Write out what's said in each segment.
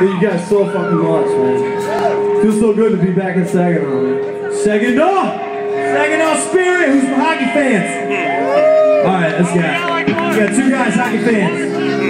You guys so fucking much, man. Feels so good to be back in Saginaw, man. Saginaw! Saginaw Spirit, who's some hockey fans? Alright, let's go. We got two guys, hockey fans.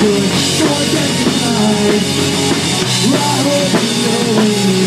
good, short and tight. Right over the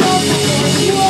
Show me you